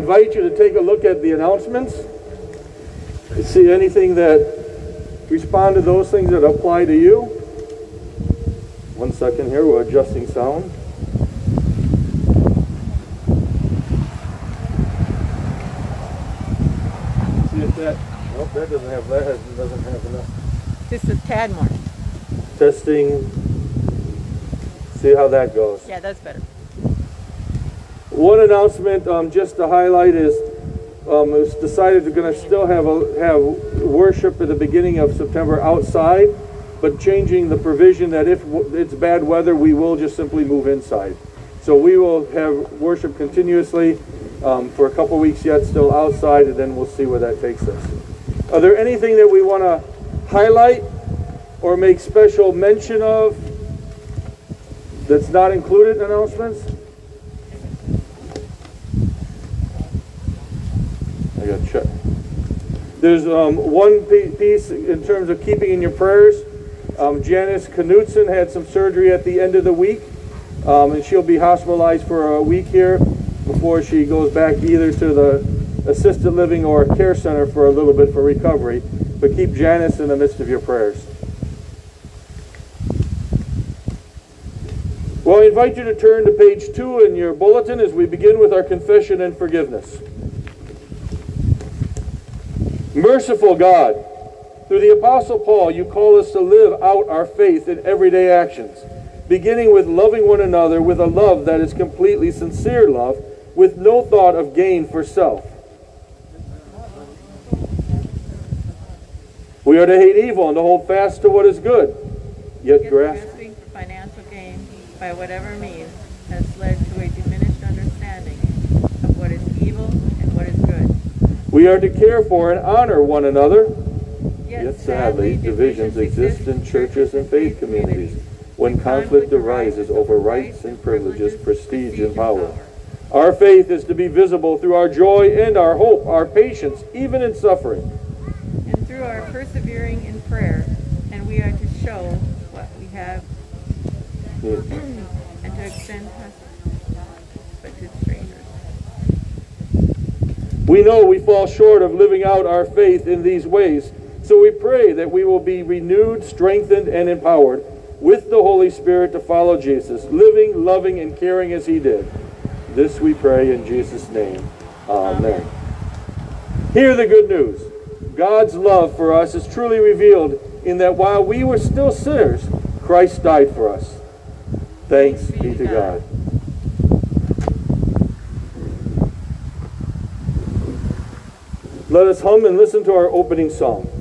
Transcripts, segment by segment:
Good morning. I invite you to take a look at the announcements. You see anything that respond to those things that apply to you? One second here, we're adjusting sound. See if that, nope, that doesn't have, that has- doesn't have enough. This is tad more. Testing, see how that goes. Yeah, that's better. One announcement, um, just to highlight is, um, it's decided we're gonna still have a, have worship at the beginning of September outside, but changing the provision that if it's bad weather, we will just simply move inside. So we will have worship continuously, um, for a couple weeks yet, still outside, and then we'll see where that takes us. Are there anything that we wanna highlight or make special mention of that's not included in announcements? Check. There's um, one piece in terms of keeping in your prayers. Um, Janice Knutson had some surgery at the end of the week, um, and she'll be hospitalized for a week here before she goes back either to the assisted living or care center for a little bit for recovery. But keep Janice in the midst of your prayers. Well, I invite you to turn to page two in your bulletin as we begin with our confession and forgiveness. Merciful God, through the Apostle Paul, you call us to live out our faith in everyday actions, beginning with loving one another with a love that is completely sincere love, with no thought of gain for self. We are to hate evil and to hold fast to what is good, yet grasping for financial gain by whatever means has led to a diminished understanding of what is evil and what is good. We are to care for and honor one another, Yet Yet sadly, divisions exist in churches and faith communities. when conflict arises over rights and privileges, prestige and power. Our faith is to be visible through our joy and our hope, our patience, even in suffering. And through our persevering in prayer, and we are to show what we have. And to extend hospitality to strangers. We know we fall short of living out our faith in these ways, so we pray that we will be renewed, strengthened, and empowered with the Holy Spirit to follow Jesus, living, loving, and caring as he did. This we pray in Jesus' name. Amen. Hear the good news. God's love for us is truly revealed in that while we were still sinners, Christ died for us. Thanks be to God. Let us hum and listen to our opening song.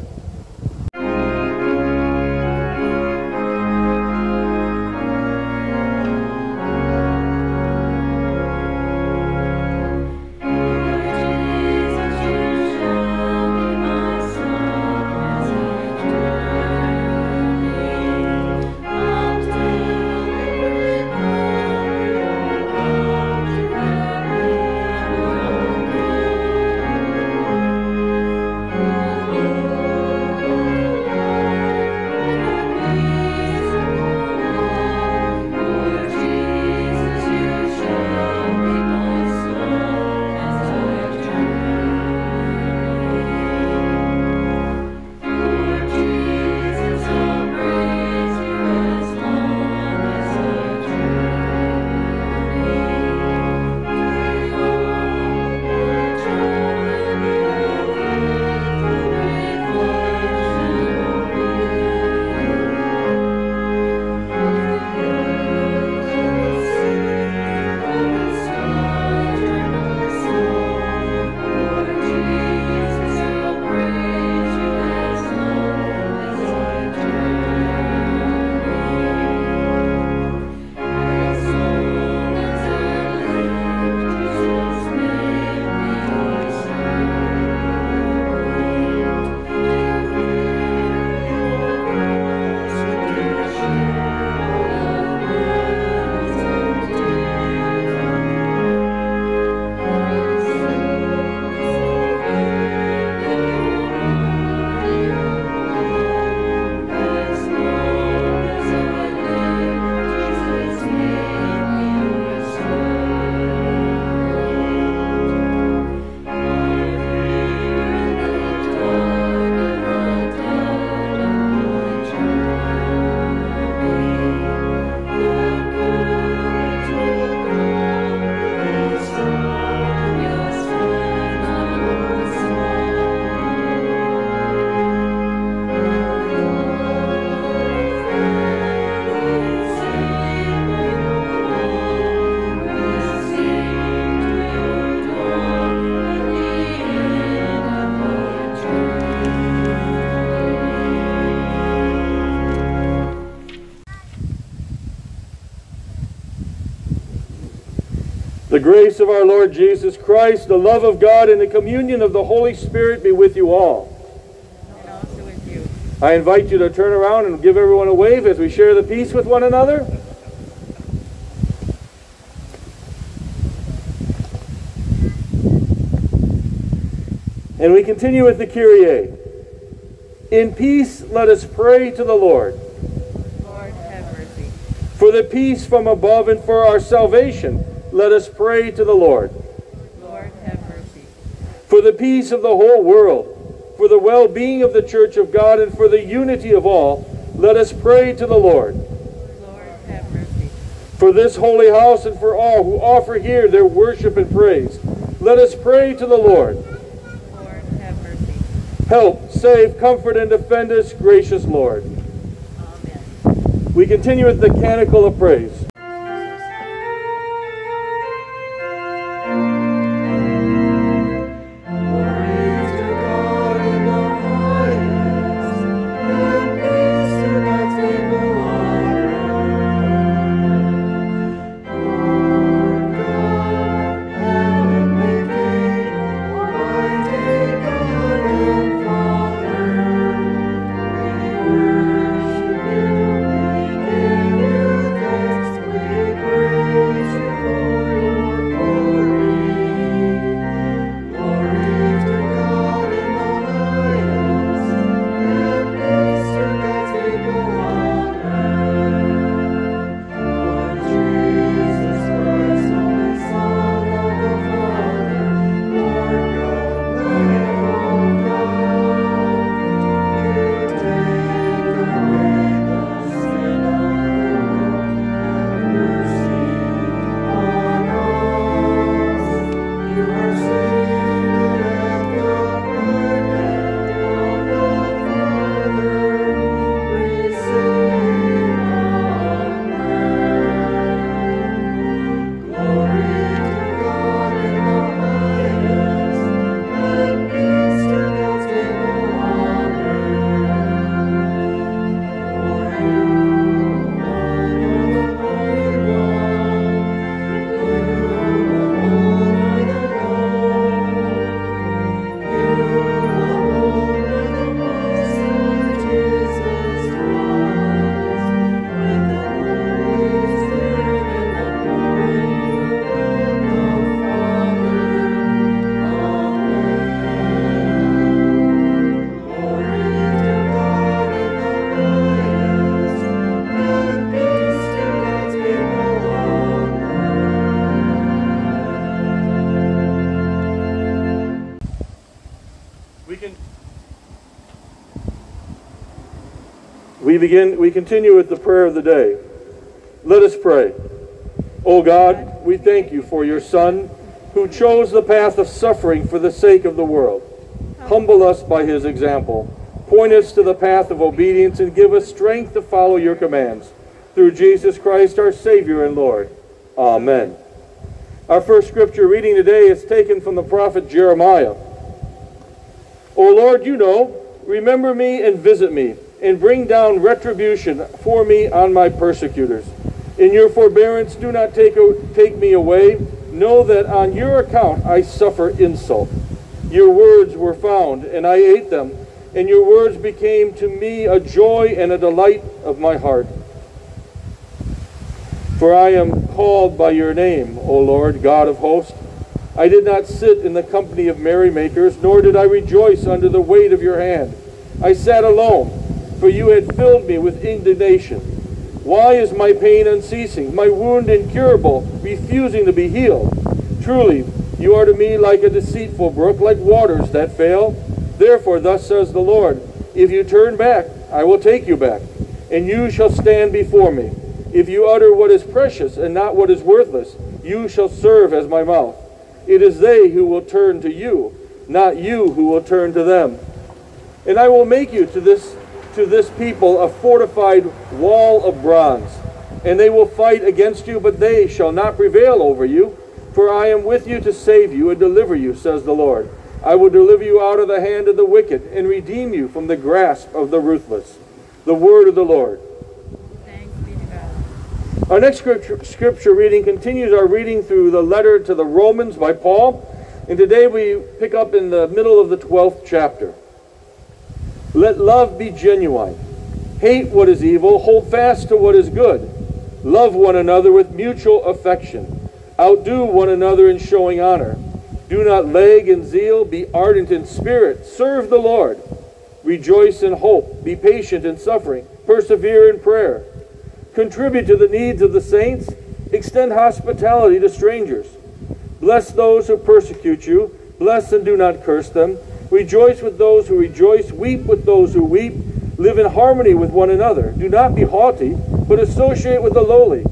Grace of our Lord Jesus Christ, the love of God, and the communion of the Holy Spirit be with you all. And also with you. I invite you to turn around and give everyone a wave as we share the peace with one another. And we continue with the Kyrie. In peace, let us pray to the Lord. Lord, have mercy. For the peace from above and for our salvation, let us pray to the Lord. Lord, have mercy. For the peace of the whole world, for the well being of the church of God, and for the unity of all, let us pray to the Lord. Lord, have mercy. For this holy house and for all who offer here their worship and praise, let us pray to the Lord. Lord, have mercy. Help, save, comfort, and defend us, gracious Lord. Amen. We continue with the canticle of praise. Begin we continue with the prayer of the day. Let us pray. O God, we thank you for your son who chose the path of suffering for the sake of the world. Humble us by his example. Point us to the path of obedience and give us strength to follow your commands. Through Jesus Christ, our Savior and Lord. Amen. Our first scripture reading today is taken from the prophet Jeremiah. O Lord, you know, remember me and visit me, and bring down retribution for me on my persecutors. In your forbearance, do not take, take me away. Know that on your account I suffer insult. Your words were found, and I ate them, and your words became to me a joy and a delight of my heart. For I am called by your name, O Lord, God of hosts. I did not sit in the company of merrymakers, nor did I rejoice under the weight of your hand. I sat alone, for you had filled me with indignation. Why is my pain unceasing, my wound incurable, refusing to be healed? Truly, you are to me like a deceitful brook, like waters that fail. Therefore, thus says the Lord, if you turn back, I will take you back, and you shall stand before me. If you utter what is precious and not what is worthless, you shall serve as my mouth. It is they who will turn to you, not you who will turn to them. And I will make you to this to this people a fortified wall of bronze. And they will fight against you, but they shall not prevail over you. For I am with you to save you and deliver you, says the Lord. I will deliver you out of the hand of the wicked and redeem you from the grasp of the ruthless. The word of the Lord. Thanks be to God. Our next scripture, scripture reading continues our reading through the letter to the Romans by Paul. And today we pick up in the middle of the 12th chapter. Let love be genuine. Hate what is evil. Hold fast to what is good. Love one another with mutual affection. Outdo one another in showing honor. Do not lag in zeal. Be ardent in spirit. Serve the Lord. Rejoice in hope. Be patient in suffering. Persevere in prayer. Contribute to the needs of the saints. Extend hospitality to strangers. Bless those who persecute you. Bless and do not curse them. Rejoice with those who rejoice. Weep with those who weep. Live in harmony with one another. Do not be haughty, but associate with the lowly.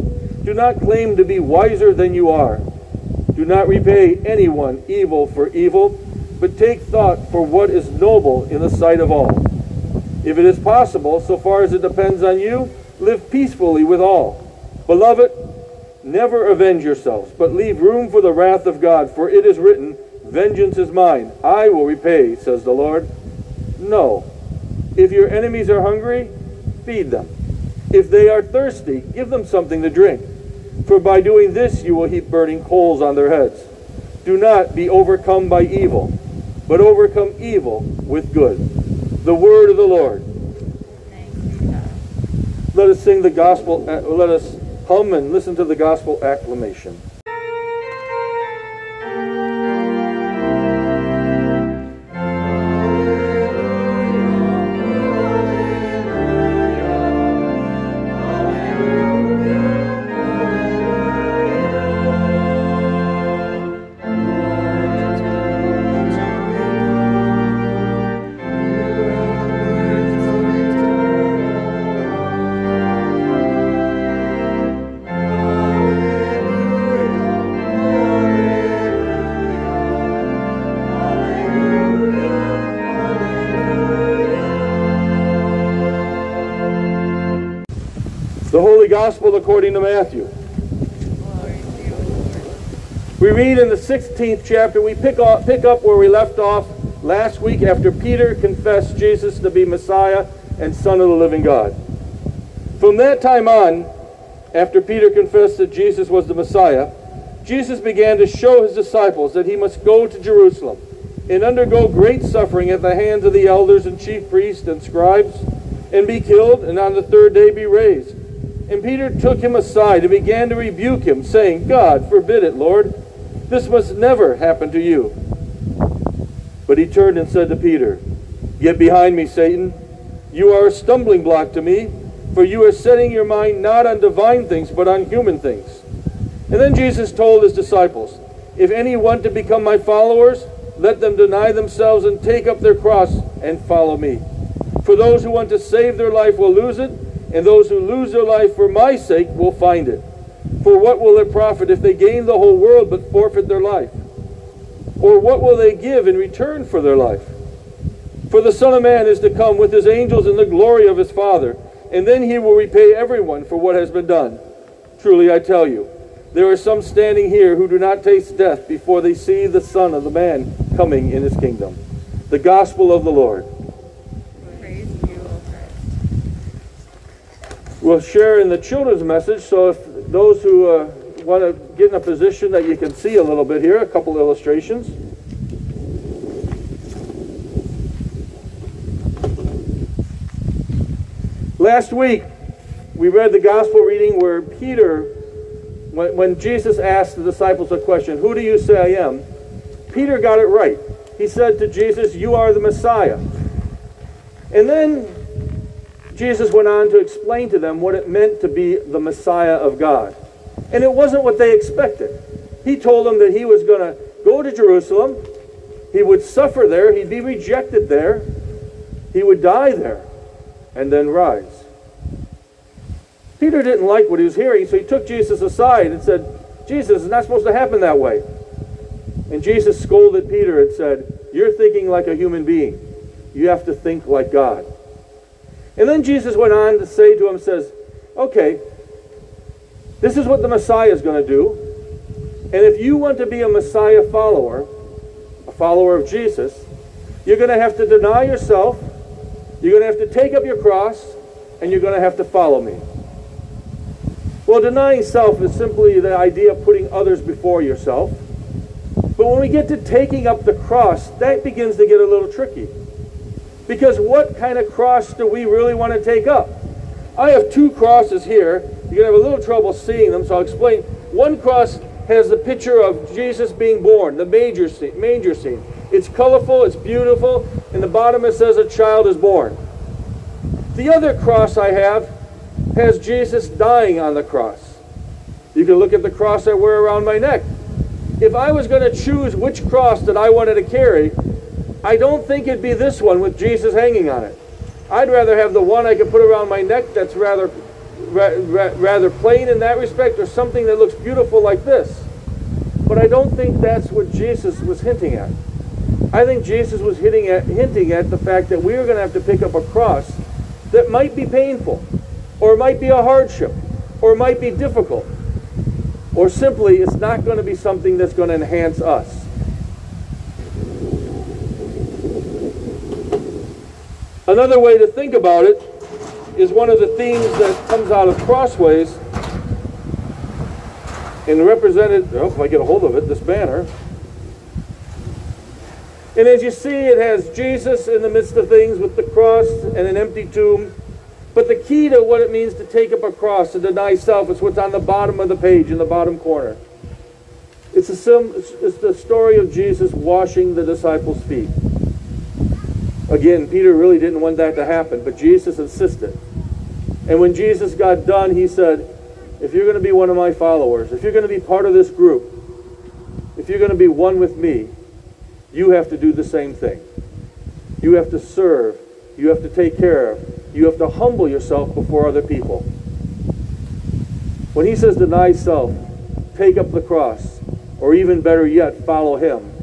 Do not claim to be wiser than you are. Do not repay anyone evil for evil, but take thought for what is noble in the sight of all. If it is possible, so far as it depends on you, live peacefully with all. Beloved, never avenge yourselves, but leave room for the wrath of God, for it is written, Vengeance is mine, I will repay, says the Lord. No. If your enemies are hungry, feed them. If they are thirsty, give them something to drink. For by doing this you will heap burning coals on their heads. Do not be overcome by evil, but overcome evil with good. The word of the Lord. Let us sing the gospel, uh, let us hum and listen to the gospel acclamation. Gospel according to Matthew. We read in the 16th chapter, we pick up, pick up where we left off last week after Peter confessed Jesus to be Messiah and Son of the living God. From that time on, after Peter confessed that Jesus was the Messiah, Jesus began to show his disciples that he must go to Jerusalem and undergo great suffering at the hands of the elders and chief priests and scribes, and be killed, and on the third day be raised. And Peter took him aside and began to rebuke him, saying, God forbid it, Lord. This must never happen to you. But he turned and said to Peter, Get behind me, Satan. You are a stumbling block to me, for you are setting your mind not on divine things, but on human things. And then Jesus told his disciples, If any want to become my followers, let them deny themselves and take up their cross and follow me. For those who want to save their life will lose it, and those who lose their life for my sake will find it. For what will it profit if they gain the whole world but forfeit their life? Or what will they give in return for their life? For the Son of Man is to come with his angels in the glory of his Father, and then he will repay everyone for what has been done. Truly I tell you, there are some standing here who do not taste death before they see the Son of the Man coming in his kingdom. The Gospel of the Lord. Praise to you, O Christ. We'll share in the children's message, so if those who uh, want to get in a position that you can see a little bit here, a couple illustrations. Last week, we read the gospel reading where Peter, when, when Jesus asked the disciples a question, Who do you say I am? Peter got it right. He said to Jesus, You are the Messiah. And then Jesus went on to explain to them what it meant to be the Messiah of God. And it wasn't what they expected. He told them that he was going to go to Jerusalem, he would suffer there, he'd be rejected there, he would die there, and then rise. Peter didn't like what he was hearing, so he took Jesus aside and said, Jesus, it's not supposed to happen that way. And Jesus scolded Peter and said, You're thinking like a human being. You have to think like God. And then Jesus went on to say to him, says, okay, this is what the Messiah is going to do. And if you want to be a Messiah follower, a follower of Jesus, you're going to have to deny yourself, you're going to have to take up your cross, and you're going to have to follow me. Well, denying self is simply the idea of putting others before yourself. But when we get to taking up the cross, that begins to get a little tricky. Because what kind of cross do we really want to take up? I have two crosses here. You're going to have a little trouble seeing them, so I'll explain. One cross has the picture of Jesus being born, the manger scene. Manger scene. It's colorful, it's beautiful, and the bottom it says a child is born. The other cross I have has Jesus dying on the cross. You can look at the cross I wear around my neck. If I was going to choose which cross that I wanted to carry, I don't think it'd be this one with Jesus hanging on it. I'd rather have the one I could put around my neck that's rather ra ra rather plain in that respect or something that looks beautiful like this. But I don't think that's what Jesus was hinting at. I think Jesus was at, hinting at the fact that we are going to have to pick up a cross that might be painful or might be a hardship or might be difficult or simply it's not going to be something that's going to enhance us. Another way to think about it is one of the themes that comes out of Crossways and represented, oh, if I get a hold of it, this banner. And as you see, it has Jesus in the midst of things with the cross and an empty tomb. But the key to what it means to take up a cross, to deny self, is what's on the bottom of the page in the bottom corner. It's, a sim, it's the story of Jesus washing the disciples' feet. Again, Peter really didn't want that to happen, but Jesus insisted. And when Jesus got done, he said, if you're going to be one of my followers, if you're going to be part of this group, if you're going to be one with me, you have to do the same thing. You have to serve. You have to take care of. You have to humble yourself before other people. When he says deny self, take up the cross, or even better yet, follow him,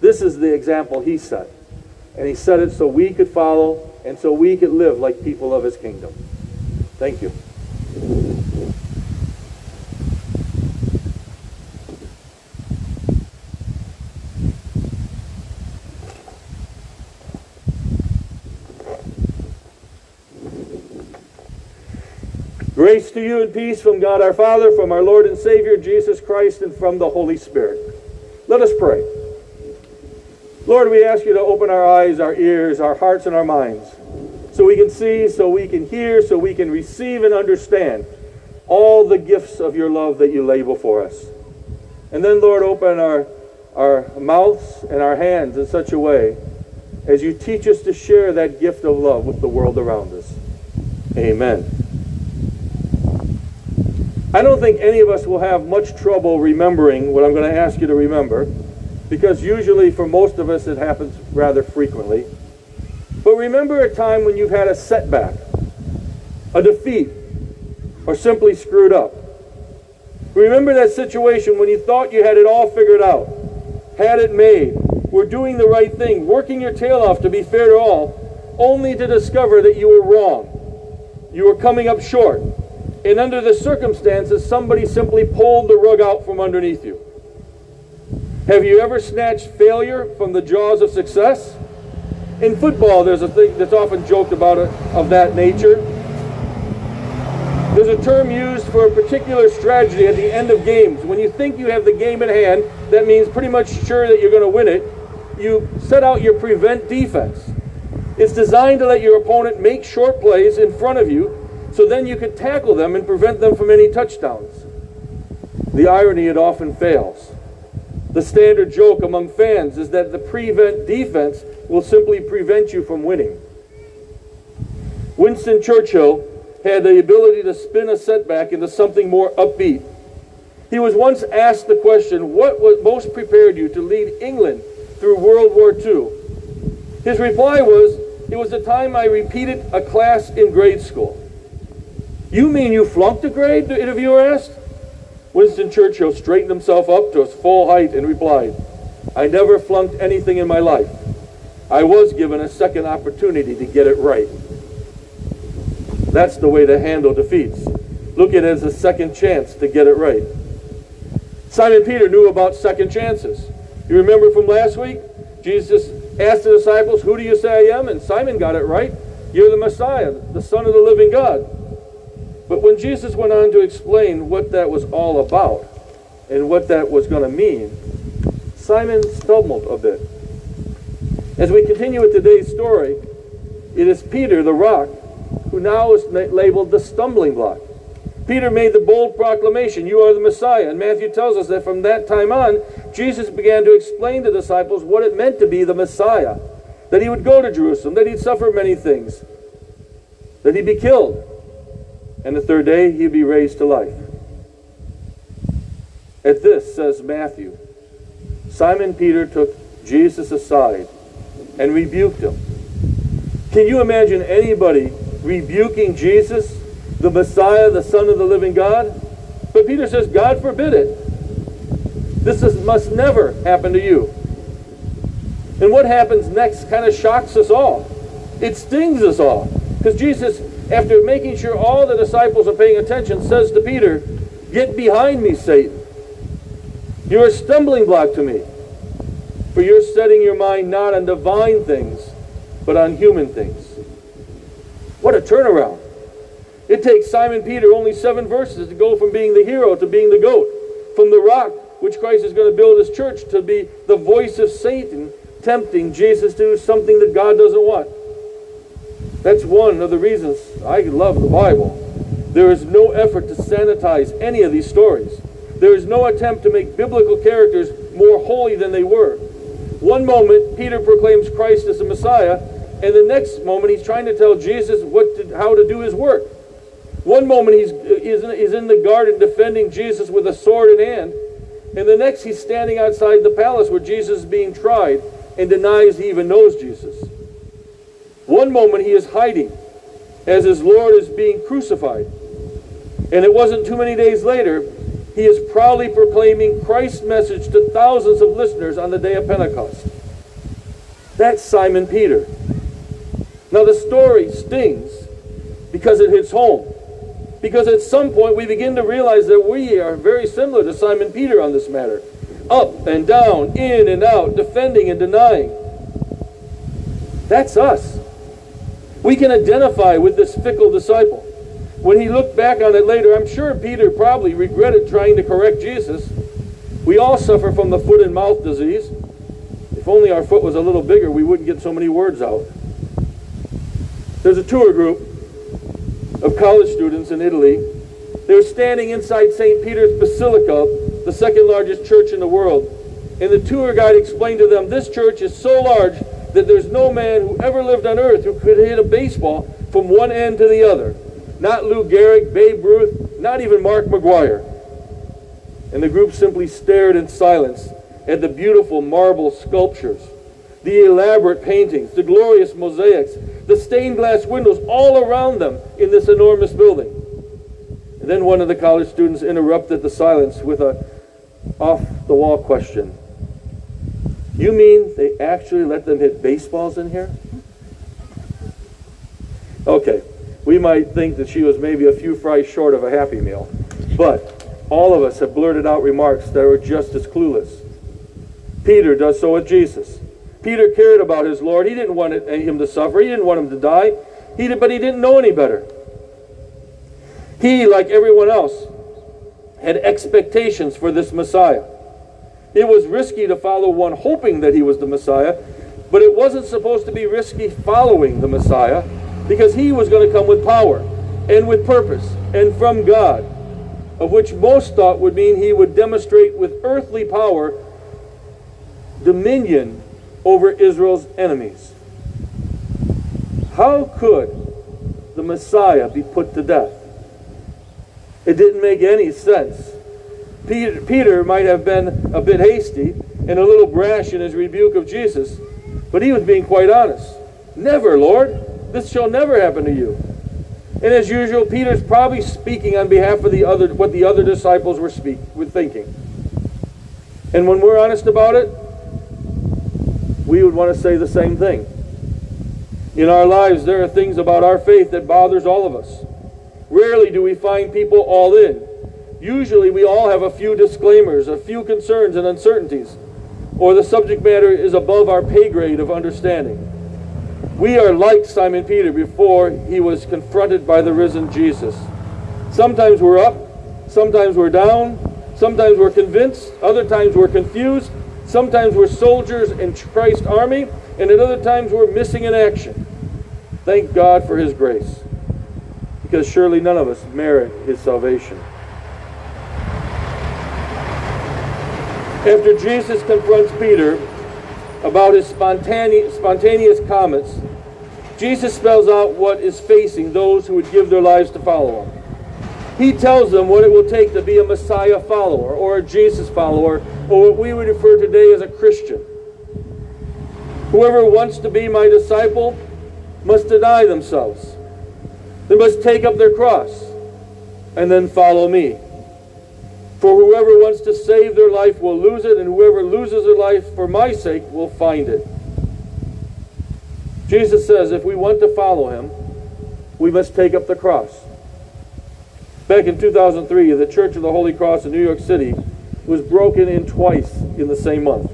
this is the example he set. And he said it so we could follow and so we could live like people of his kingdom. Thank you. Grace to you and peace from God our Father, from our Lord and Savior Jesus Christ, and from the Holy Spirit. Let us pray. Lord, we ask you to open our eyes, our ears, our hearts, and our minds so we can see, so we can hear, so we can receive and understand all the gifts of your love that you lay before us. And then, Lord, open our, our mouths and our hands in such a way as you teach us to share that gift of love with the world around us. Amen. I don't think any of us will have much trouble remembering what I'm going to ask you to remember because usually for most of us it happens rather frequently. But remember a time when you've had a setback, a defeat, or simply screwed up. Remember that situation when you thought you had it all figured out, had it made, were doing the right thing, working your tail off to be fair to all, only to discover that you were wrong. You were coming up short. And under the circumstances, somebody simply pulled the rug out from underneath you. Have you ever snatched failure from the jaws of success? In football, there's a thing that's often joked about it, of that nature. There's a term used for a particular strategy at the end of games. When you think you have the game in hand, that means pretty much sure that you're going to win it. You set out your prevent defense. It's designed to let your opponent make short plays in front of you so then you can tackle them and prevent them from any touchdowns. The irony, it often fails. The standard joke among fans is that the prevent defense will simply prevent you from winning. Winston Churchill had the ability to spin a setback into something more upbeat. He was once asked the question, what most prepared you to lead England through World War II? His reply was, it was the time I repeated a class in grade school. You mean you flunked a grade? the interviewer asked. Winston Churchill straightened himself up to his full height and replied, I never flunked anything in my life. I was given a second opportunity to get it right. That's the way to handle defeats. Look at it as a second chance to get it right. Simon Peter knew about second chances. You remember from last week? Jesus asked the disciples, Who do you say I am? And Simon got it right. You're the Messiah, the Son of the living God. But when Jesus went on to explain what that was all about and what that was going to mean, Simon stumbled a bit. As we continue with today's story, it is Peter, the rock, who now is labeled the stumbling block. Peter made the bold proclamation, You are the Messiah. And Matthew tells us that from that time on, Jesus began to explain to disciples what it meant to be the Messiah. That he would go to Jerusalem, that he'd suffer many things, that he'd be killed, and the third day he'd be raised to life. At this, says Matthew, Simon Peter took Jesus aside and rebuked him. Can you imagine anybody rebuking Jesus the Messiah, the Son of the living God? But Peter says, God forbid it. This is, must never happen to you. And what happens next kind of shocks us all. It stings us all. Because Jesus, after making sure all the disciples are paying attention, says to Peter, Get behind me, Satan. You're a stumbling block to me. For you're setting your mind not on divine things, but on human things. What a turnaround. It takes Simon Peter only seven verses to go from being the hero to being the goat, from the rock which Christ is going to build his church to be the voice of Satan tempting Jesus to do something that God doesn't want. That's one of the reasons I love the Bible. There is no effort to sanitize any of these stories. There is no attempt to make biblical characters more holy than they were. One moment, Peter proclaims Christ as the Messiah, and the next moment, he's trying to tell Jesus what to, how to do his work. One moment he's, he's, in, he's in the garden defending Jesus with a sword in hand, and the next he's standing outside the palace where Jesus is being tried and denies he even knows Jesus. One moment he is hiding as his Lord is being crucified. And it wasn't too many days later, he is proudly proclaiming Christ's message to thousands of listeners on the day of Pentecost. That's Simon Peter. Now the story stings because it hits home. Because at some point we begin to realize that we are very similar to Simon Peter on this matter. Up and down, in and out, defending and denying. That's us. We can identify with this fickle disciple. When he looked back on it later, I'm sure Peter probably regretted trying to correct Jesus. We all suffer from the foot and mouth disease. If only our foot was a little bigger, we wouldn't get so many words out. There's a tour group of college students in Italy. They're standing inside St. Peter's Basilica, the second largest church in the world. And the tour guide explained to them this church is so large that there's no man who ever lived on earth who could hit a baseball from one end to the other. Not Lou Gehrig, Babe Ruth, not even Mark McGwire. And the group simply stared in silence at the beautiful marble sculptures, the elaborate paintings, the glorious mosaics, the stained glass windows all around them in this enormous building. And then one of the college students interrupted the silence with a off-the-wall question. You mean they actually let them hit baseballs in here? Okay, we might think that she was maybe a few fries short of a Happy Meal, but all of us have blurted out remarks that are just as clueless. Peter does so with Jesus. Peter cared about his Lord. He didn't want eh, him to suffer. He didn't want him to die. He did, but he didn't know any better. He, like everyone else, had expectations for this Messiah. It was risky to follow one hoping that he was the Messiah, but it wasn't supposed to be risky following the Messiah because he was going to come with power and with purpose and from God, of which most thought would mean he would demonstrate with earthly power dominion over Israel's enemies. How could the Messiah be put to death? It didn't make any sense. Peter, might have been a bit hasty and a little brash in his rebuke of Jesus, but he was being quite honest. Never, Lord. This shall never happen to you. And as usual, Peter's probably speaking on behalf of the other what the other disciples were speak were thinking. And when we're honest about it, we would want to say the same thing. In our lives, there are things about our faith that bothers all of us. Rarely do we find people all in. Usually we all have a few disclaimers, a few concerns and uncertainties, or the subject matter is above our pay grade of understanding. We are like Simon Peter before he was confronted by the risen Jesus. Sometimes we're up, sometimes we're down, sometimes we're convinced, other times we're confused, sometimes we're soldiers in Christ's army, and at other times we're missing in action. Thank God for His grace, because surely none of us merit His salvation. After Jesus confronts Peter about his spontaneous, comments, Jesus spells out what is facing those who would give their lives to follow him. He tells them what it will take to be a Messiah follower or a Jesus follower or what we would refer today as a Christian. Whoever wants to be my disciple must deny themselves. They must take up their cross and then follow me. For whoever wants to save their life will lose it, and whoever loses their life for my sake will find it. Jesus says if we want to follow him, we must take up the cross. Back in 2003, the Church of the Holy Cross in New York City was broken in twice in the same month.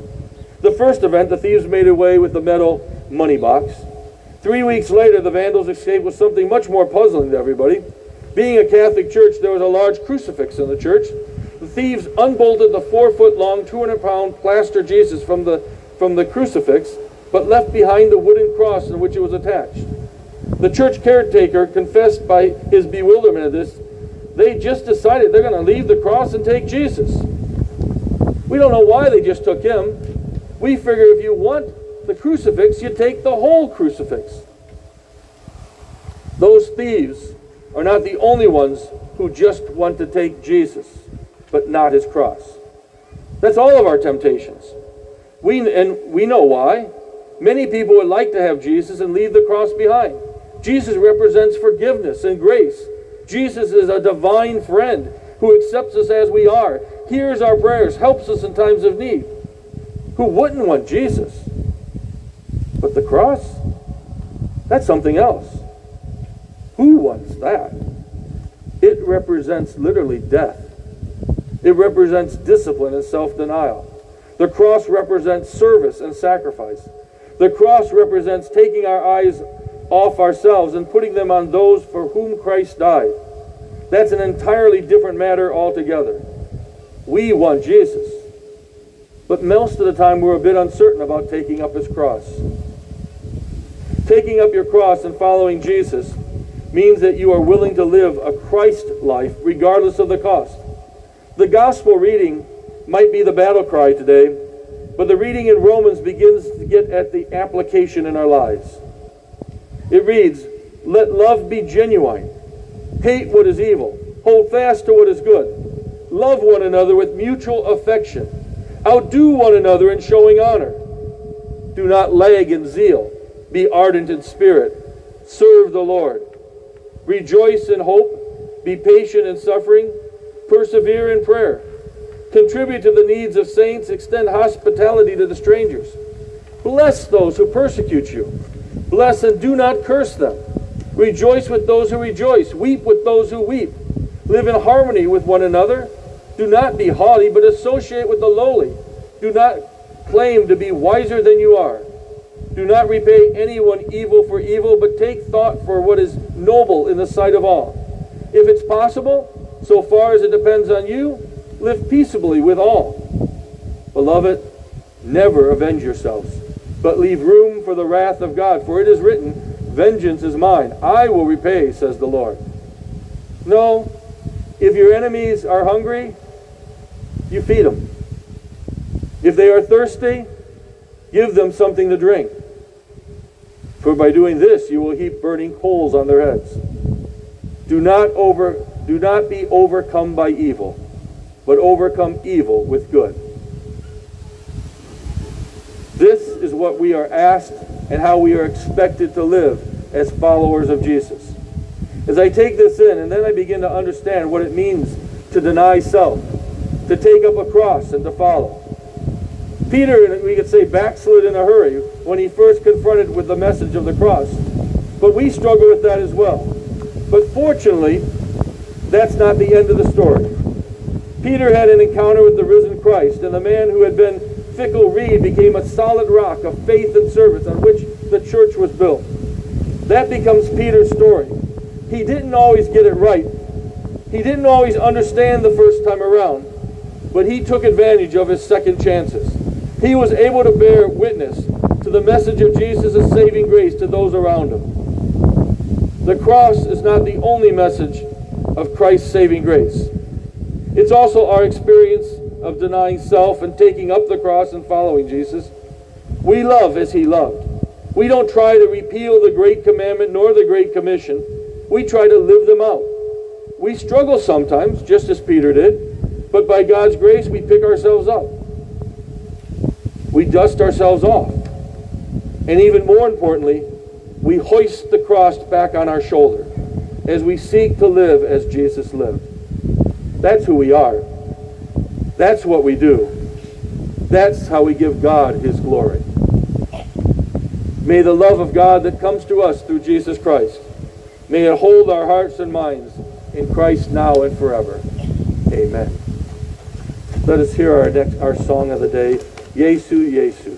The first event, the thieves made away with the metal money box. Three weeks later, the vandals escaped with something much more puzzling to everybody. Being a Catholic church, there was a large crucifix in the church, the thieves unbolted the four foot long, 200 pound plaster Jesus from the, from the crucifix, but left behind the wooden cross in which it was attached. The church caretaker confessed by his bewilderment at this, they just decided they're going to leave the cross and take Jesus. We don't know why they just took him. We figure if you want the crucifix, you take the whole crucifix. Those thieves are not the only ones who just want to take Jesus but not his cross. That's all of our temptations. We, and we know why. Many people would like to have Jesus and leave the cross behind. Jesus represents forgiveness and grace. Jesus is a divine friend who accepts us as we are, hears our prayers, helps us in times of need. Who wouldn't want Jesus? But the cross? That's something else. Who wants that? It represents literally death. It represents discipline and self denial. The cross represents service and sacrifice. The cross represents taking our eyes off ourselves and putting them on those for whom Christ died. That's an entirely different matter altogether. We want Jesus. But most of the time we're a bit uncertain about taking up his cross. Taking up your cross and following Jesus means that you are willing to live a Christ life regardless of the cost. The gospel reading might be the battle cry today, but the reading in Romans begins to get at the application in our lives. It reads, Let love be genuine. Hate what is evil. Hold fast to what is good. Love one another with mutual affection. Outdo one another in showing honor. Do not lag in zeal. Be ardent in spirit. Serve the Lord. Rejoice in hope. Be patient in suffering Persevere in prayer. Contribute to the needs of saints. Extend hospitality to the strangers. Bless those who persecute you. Bless and do not curse them. Rejoice with those who rejoice. Weep with those who weep. Live in harmony with one another. Do not be haughty, but associate with the lowly. Do not claim to be wiser than you are. Do not repay anyone evil for evil, but take thought for what is noble in the sight of all. If it's possible, so far as it depends on you, live peaceably with all. Beloved, never avenge yourselves, but leave room for the wrath of God. For it is written, Vengeance is mine, I will repay, says the Lord. No, if your enemies are hungry, you feed them. If they are thirsty, give them something to drink. For by doing this, you will heap burning coals on their heads. Do not over do not be overcome by evil, but overcome evil with good. This is what we are asked and how we are expected to live as followers of Jesus. As I take this in and then I begin to understand what it means to deny self, to take up a cross and to follow. Peter, we could say, backslid in a hurry when he first confronted with the message of the cross. But we struggle with that as well. But fortunately, that's not the end of the story. Peter had an encounter with the risen Christ, and the man who had been fickle reed became a solid rock of faith and service on which the church was built. That becomes Peter's story. He didn't always get it right, He didn't always understand the first time around, but he took advantage of his second chances. He was able to bear witness to the message of Jesus' saving grace to those around him. The cross is not the only message of Christ's saving grace. It's also our experience of denying self and taking up the cross and following Jesus. We love as he loved. We don't try to repeal the great commandment nor the great commission. We try to live them out. We struggle sometimes, just as Peter did, but by God's grace we pick ourselves up. We dust ourselves off. And even more importantly, we hoist the cross back on our shoulder as we seek to live as Jesus lived. That's who we are. That's what we do. That's how we give God his glory. May the love of God that comes to us through Jesus Christ, may it hold our hearts and minds in Christ now and forever. Amen. Let us hear our next our song of the day, Yesu, Yesu.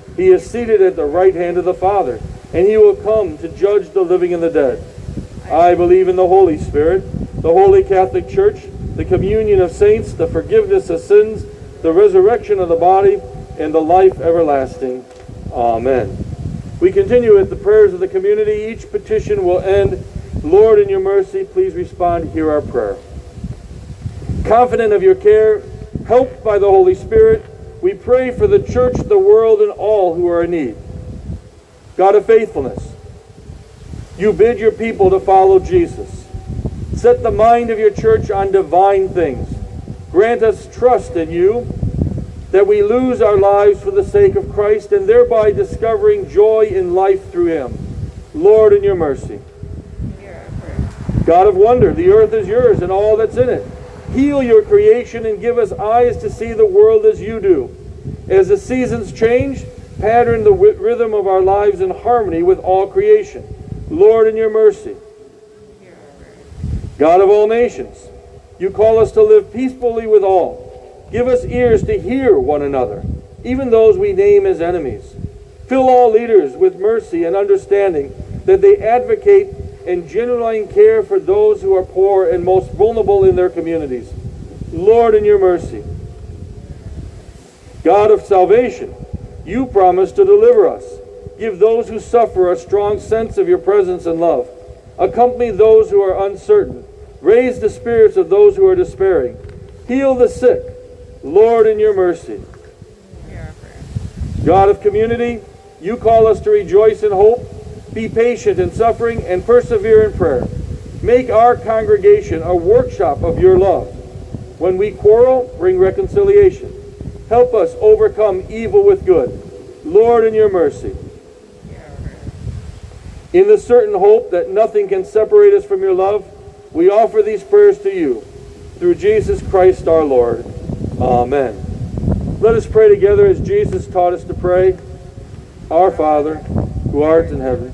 he is seated at the right hand of the Father, and he will come to judge the living and the dead. I believe in the Holy Spirit, the Holy Catholic Church, the communion of saints, the forgiveness of sins, the resurrection of the body, and the life everlasting. Amen. We continue with the prayers of the community. Each petition will end. Lord, in your mercy, please respond. Hear our prayer. Confident of your care, helped by the Holy Spirit, we pray for the church, the world, and all who are in need. God of faithfulness, you bid your people to follow Jesus. Set the mind of your church on divine things. Grant us trust in you that we lose our lives for the sake of Christ and thereby discovering joy in life through him. Lord, in your mercy. God of wonder, the earth is yours and all that's in it. Heal your creation and give us eyes to see the world as you do. As the seasons change, pattern the rhythm of our lives in harmony with all creation. Lord, in your mercy. God of all nations, You call us to live peacefully with all. Give us ears to hear one another, even those we name as enemies. Fill all leaders with mercy and understanding that they advocate and genuine care for those who are poor and most vulnerable in their communities. Lord, in your mercy, God of salvation, you promise to deliver us. Give those who suffer a strong sense of your presence and love. Accompany those who are uncertain. Raise the spirits of those who are despairing. Heal the sick. Lord, in your mercy. God of community, you call us to rejoice in hope, be patient in suffering, and persevere in prayer. Make our congregation a workshop of your love. When we quarrel, bring reconciliation. Help us overcome evil with good. Lord, in your mercy. In the certain hope that nothing can separate us from your love, we offer these prayers to you. Through Jesus Christ our Lord. Amen. Let us pray together as Jesus taught us to pray. Our Father, who art in heaven,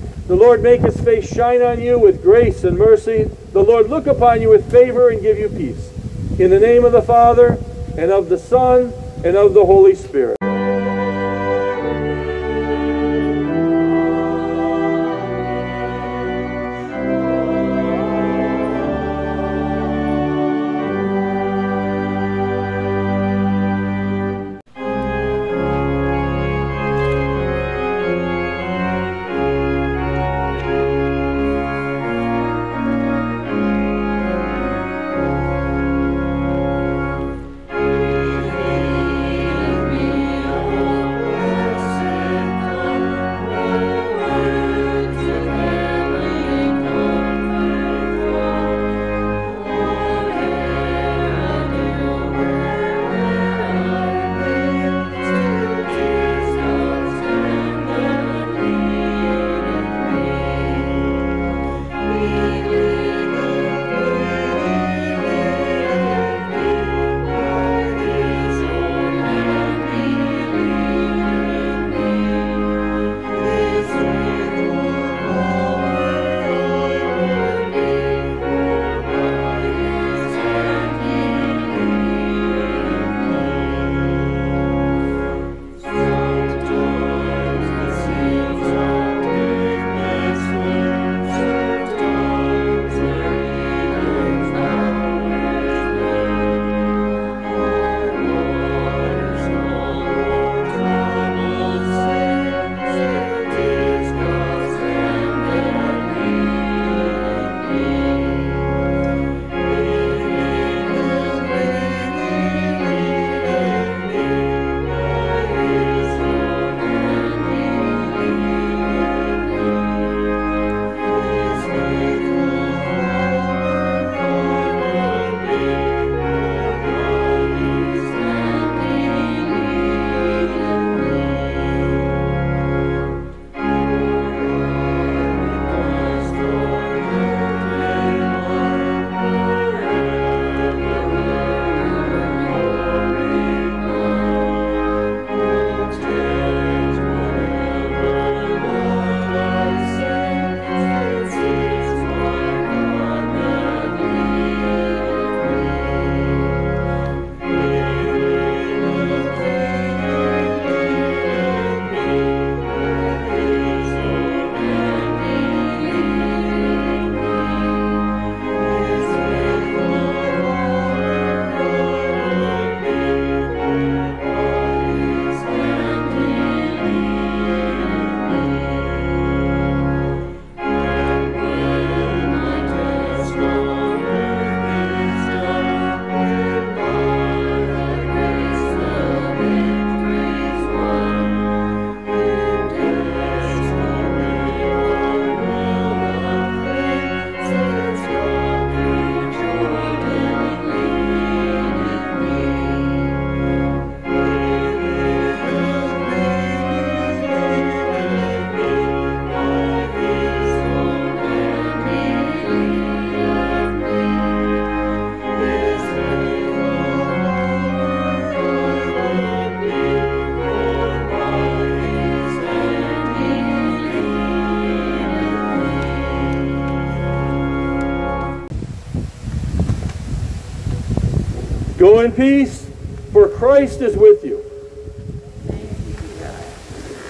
The Lord make his face shine on you with grace and mercy. The Lord look upon you with favor and give you peace. In the name of the Father, and of the Son, and of the Holy Spirit.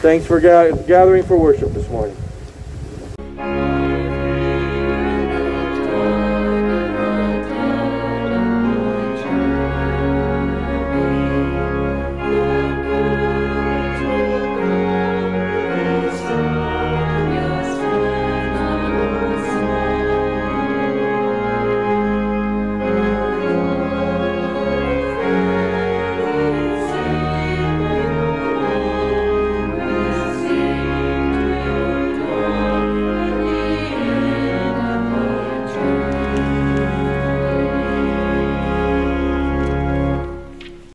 Thanks for ga- gathering for worship this morning.